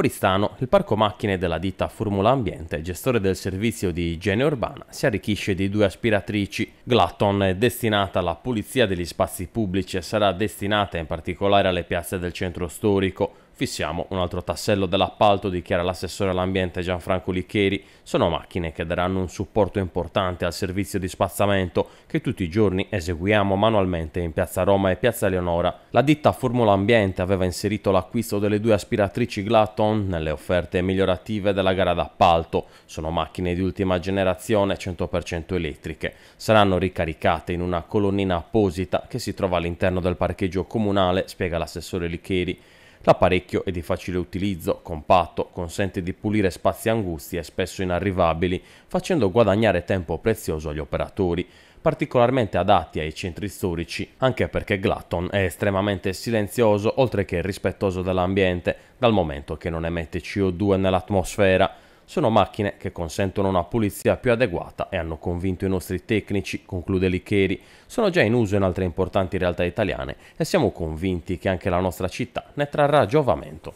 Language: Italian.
Oristano, il parco macchine della ditta Formula Ambiente, gestore del servizio di igiene urbana, si arricchisce di due aspiratrici. Glatton è destinata alla pulizia degli spazi pubblici e sarà destinata in particolare alle piazze del centro storico. Fissiamo un altro tassello dell'appalto, dichiara l'assessore all'ambiente Gianfranco Liccheri. Sono macchine che daranno un supporto importante al servizio di spazzamento che tutti i giorni eseguiamo manualmente in Piazza Roma e Piazza Leonora. La ditta Formula Ambiente aveva inserito l'acquisto delle due aspiratrici Glatton nelle offerte migliorative della gara d'appalto. Sono macchine di ultima generazione 100% elettriche. Saranno ricaricate in una colonnina apposita che si trova all'interno del parcheggio comunale, spiega l'assessore Liccheri. L'apparecchio è di facile utilizzo, compatto, consente di pulire spazi angusti e spesso inarrivabili, facendo guadagnare tempo prezioso agli operatori, particolarmente adatti ai centri storici, anche perché Glatton è estremamente silenzioso oltre che rispettoso dell'ambiente, dal momento che non emette CO2 nell'atmosfera. Sono macchine che consentono una pulizia più adeguata e hanno convinto i nostri tecnici, conclude Licheri. Sono già in uso in altre importanti realtà italiane e siamo convinti che anche la nostra città ne trarrà giovamento.